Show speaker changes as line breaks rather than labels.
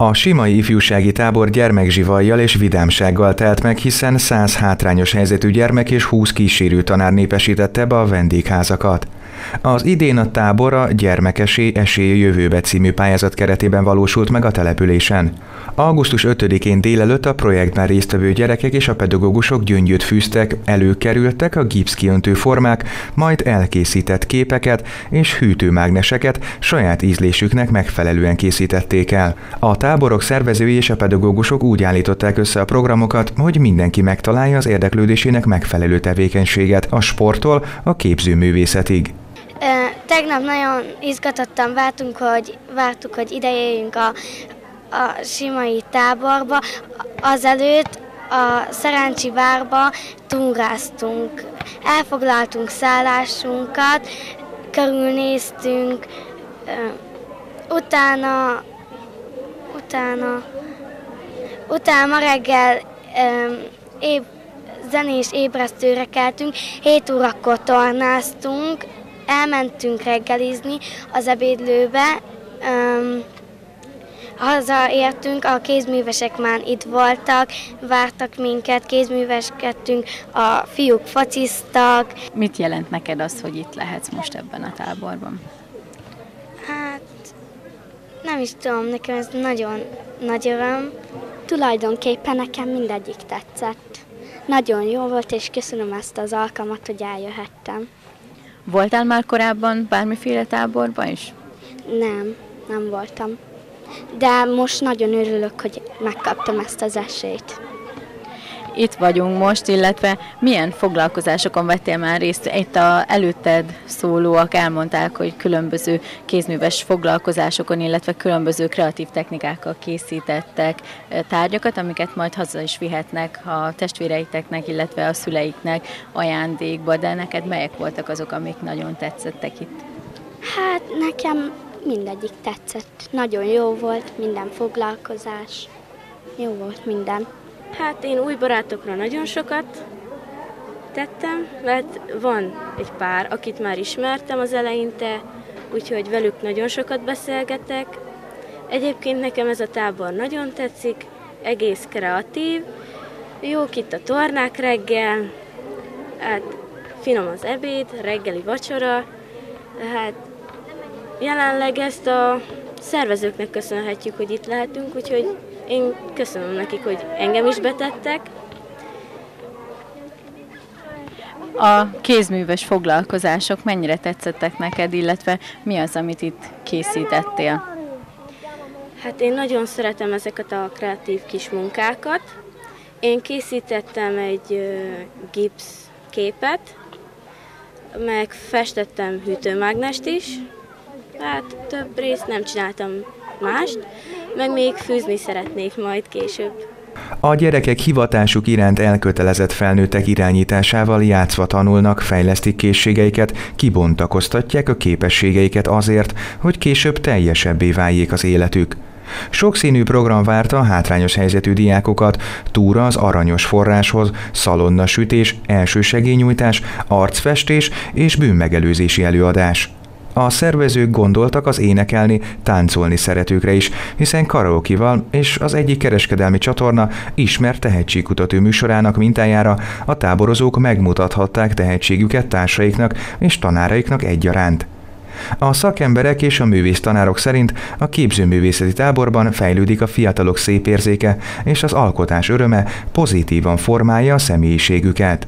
A Simai ifjúsági tábor gyermekzsivajjal és vidámsággal telt meg, hiszen 100 hátrányos helyzetű gyermek és 20 kísérő tanár népesítette be a vendégházakat. Az idén a tábor a Gyermekesé Esély Jövőbe című pályázat keretében valósult meg a településen. Augusztus 5-én délelőtt a projektben résztvevő gyerekek és a pedagógusok gyöngyöt fűztek, előkerültek a gipszkiöntő formák, majd elkészített képeket és hűtőmágneseket saját ízlésüknek megfelelően készítették el. A táborok szervezői és a pedagógusok úgy állították össze a programokat, hogy mindenki megtalálja az érdeklődésének megfelelő tevékenységet, a sporttól a képzőművészetig.
Tegnap nagyon izgatottan vártunk, hogy, vártuk, hogy ide jöjjünk a, a simai táborba. Azelőtt a Szerencsi várba túráztunk. Elfoglaltunk szállásunkat, körülnéztünk, utána, utána, utána reggel épp zenés ébresztőre keltünk, 7 órakor tornáztunk, elmentünk reggelizni az ebédlőbe, hazaértünk, a kézművesek már itt voltak, vártak minket, kézműveskedtünk, a fiúk fociztak.
Mit jelent neked az, hogy itt lehetsz most ebben a táborban?
Hát nem is tudom, nekem ez nagyon nagy öröm. Tulajdonképpen nekem mindegyik tetszett. Nagyon jó volt, és köszönöm ezt az alkalmat, hogy eljöhettem.
Voltál már korábban bármiféle táborban is?
Nem, nem voltam. De most nagyon örülök, hogy megkaptam ezt az esélyt.
Itt vagyunk most, illetve milyen foglalkozásokon vettél már részt? Itt a előtted szólóak elmondták, hogy különböző kézműves foglalkozásokon, illetve különböző kreatív technikákkal készítettek tárgyakat, amiket majd haza is vihetnek a testvéreiteknek, illetve a szüleiknek ajándékba, de neked melyek voltak azok, amik nagyon tetszettek itt?
Hát nekem mindegyik tetszett. Nagyon jó volt minden foglalkozás. Jó volt minden.
Hát én új barátokra nagyon sokat tettem, mert van egy pár, akit már ismertem az eleinte, úgyhogy velük nagyon sokat beszélgetek. Egyébként nekem ez a tábor nagyon tetszik, egész kreatív, jók itt a tornák reggel, hát finom az ebéd, reggeli vacsora, hát jelenleg ezt a szervezőknek köszönhetjük, hogy itt lehetünk, úgyhogy én köszönöm nekik, hogy engem is betettek.
A kézműves foglalkozások mennyire tetszettek neked, illetve mi az, amit itt készítettél?
Hát én nagyon szeretem ezeket a kreatív kis munkákat. Én készítettem egy gipsz képet, meg festettem hűtőmágnest is. Hát több részt nem csináltam mást, meg még fűzni szeretnék majd később.
A gyerekek hivatásuk iránt elkötelezett felnőttek irányításával játszva tanulnak, fejlesztik készségeiket, kibontakoztatják a képességeiket azért, hogy később teljesebbé váljék az életük. Sokszínű program várta a hátrányos helyzetű diákokat, túra az aranyos forráshoz, szalonnasütés, elsősegélynyújtás, arcfestés és bűnmegelőzési előadás. A szervezők gondoltak az énekelni, táncolni szeretőkre is, hiszen karaokival és az egyik kereskedelmi csatorna ismert tehetségkutató műsorának mintájára a táborozók megmutathatták tehetségüket társaiknak és tanáraiknak egyaránt. A szakemberek és a művész tanárok szerint a képzőművészeti táborban fejlődik a fiatalok szép érzéke, és az alkotás öröme pozitívan formálja a személyiségüket.